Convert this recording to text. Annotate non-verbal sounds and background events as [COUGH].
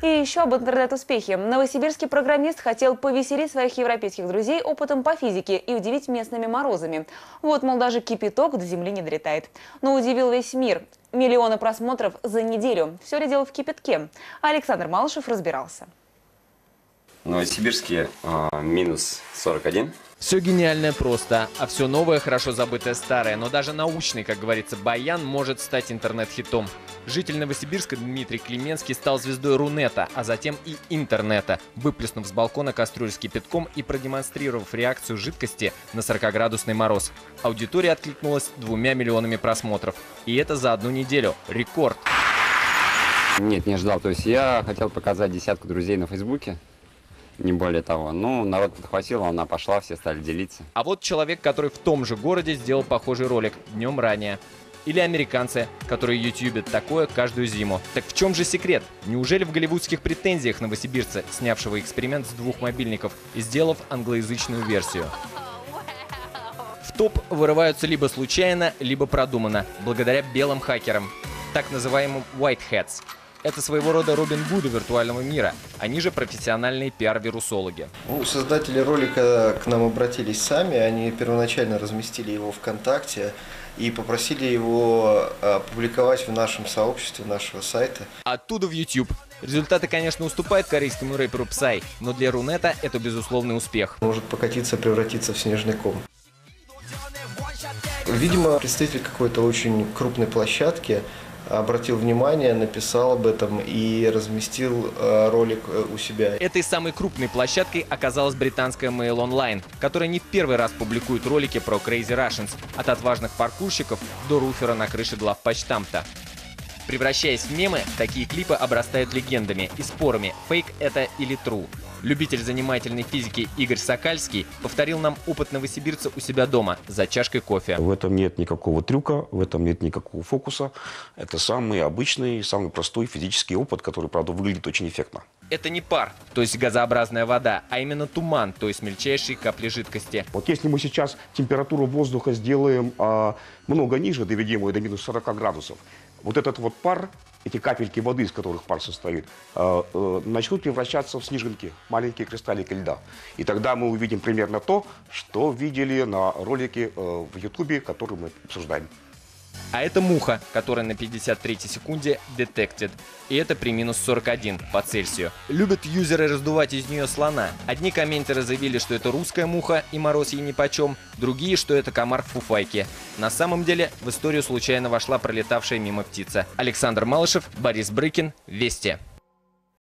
И еще об интернет-успехе. Новосибирский программист хотел повеселить своих европейских друзей опытом по физике и удивить местными морозами. Вот, мол, даже кипяток до земли не долетает. Но удивил весь мир. Миллионы просмотров за неделю. Все ли дело в кипятке? Александр Малышев разбирался. Новосибирске э, минус 41. Все гениальное просто, а все новое хорошо забытое старое. Но даже научный, как говорится, баян может стать интернет-хитом. Житель Новосибирска Дмитрий Клеменский стал звездой Рунета, а затем и интернета, выплеснув с балкона кастрюль с кипятком и продемонстрировав реакцию жидкости на 40-градусный мороз. Аудитория откликнулась двумя миллионами просмотров. И это за одну неделю. Рекорд. Нет, не ждал. То есть я хотел показать десятку друзей на Фейсбуке не более того. Ну, народ подхватил, она пошла, все стали делиться. А вот человек, который в том же городе сделал похожий ролик днем ранее. Или американцы, которые ютубят такое каждую зиму. Так в чем же секрет? Неужели в голливудских претензиях новосибирца, снявшего эксперимент с двух мобильников и сделав англоязычную версию? [LAUGHS] В топ вырываются либо случайно, либо продуманно, благодаря белым хакерам, так называемым whiteheads – это своего рода Робин Гуды виртуального мира. Они же профессиональные пиар-вирусологи. Ну, создатели ролика к нам обратились сами. Они первоначально разместили его ВКонтакте и попросили его опубликовать в нашем сообществе нашего сайта. Оттуда в YouTube. Результаты, конечно, уступают корейскому рэперу Psy, но для Рунета это безусловный успех. Может покатиться, превратиться в снежный ком. Видимо, представитель какой-то очень крупной площадки обратил внимание, написал об этом и разместил э, ролик э, у себя. Этой самой крупной площадкой оказалась британская Mail Online, которая не в первый раз публикует ролики про Crazy Russians, от отважных паркурщиков до руфера на крыше главпочтамта. Превращаясь в мемы, такие клипы обрастают легендами и спорами, фейк это или true. Любитель занимательной физики Игорь Сокальский повторил нам опыт новосибирца у себя дома за чашкой кофе. В этом нет никакого трюка, в этом нет никакого фокуса. Это самый обычный, самый простой физический опыт, который, правда, выглядит очень эффектно. Это не пар, то есть газообразная вода, а именно туман, то есть мельчайшие капли жидкости. Вот если мы сейчас температуру воздуха сделаем а, много ниже, доведем ее до минус 40 градусов, вот этот вот пар эти капельки воды, из которых пар состоит, э, э, начнут превращаться в снежинки, маленькие кристаллики льда. И тогда мы увидим примерно то, что видели на ролике э, в Ютубе, который мы обсуждаем. А это муха, которая на 53 секунде detected. И это при минус 41 по Цельсию. Любят юзеры раздувать из нее слона. Одни комментеры заявили, что это русская муха и мороз ей нипочем, другие, что это комар в фуфайке. На самом деле, в историю случайно вошла пролетавшая мимо птица. Александр Малышев, Борис Брыкин, Вести.